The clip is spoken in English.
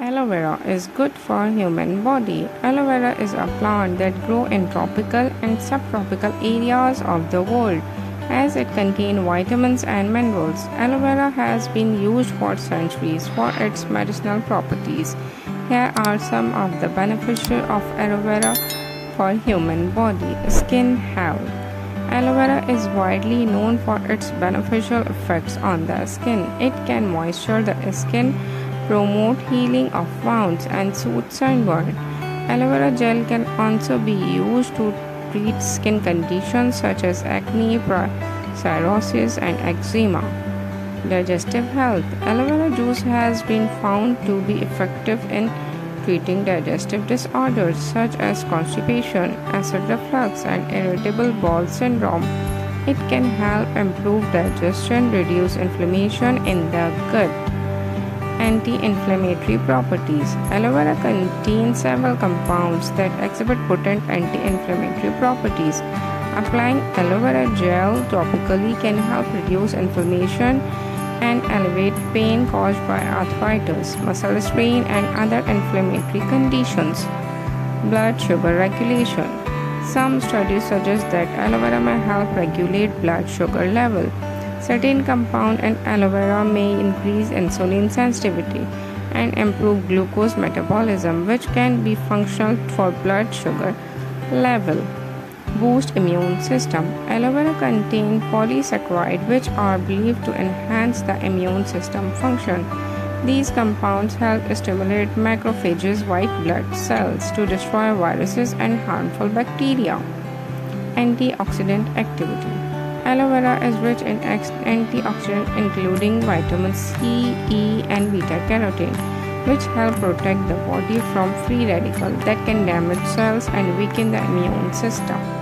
Aloe vera is good for human body. Aloe vera is a plant that grow in tropical and subtropical areas of the world as it contains vitamins and minerals. Aloe vera has been used for centuries for its medicinal properties. Here are some of the benefits of aloe vera for human body. Skin health. Aloe vera is widely known for its beneficial effects on the skin. It can moisturize the skin, promote healing of wounds, and soothe sunburn. Aloe vera gel can also be used to treat skin conditions such as acne, psoriasis, and eczema. Digestive health. Aloe vera juice has been found to be effective in treating digestive disorders such as constipation, acid reflux, and irritable bowel syndrome. It can help improve digestion, reduce inflammation in the gut anti-inflammatory properties. Aloe vera contains several compounds that exhibit potent anti-inflammatory properties. Applying aloe vera gel topically can help reduce inflammation and alleviate pain caused by arthritis, muscle strain, and other inflammatory conditions. Blood sugar regulation. Some studies suggest that aloe vera may help regulate blood sugar level. Certain compound in aloe vera may increase insulin sensitivity and improve glucose metabolism, which can be functional for blood sugar level. Boost immune system. Aloe vera contain polysaccharides which are believed to enhance the immune system function. These compounds help stimulate macrophages white blood cells to destroy viruses and harmful bacteria. Antioxidant activity. Aloe vera is rich in antioxidants including vitamins C, E, and beta carotene, which help protect the body from free radicals that can damage cells and weaken the immune system.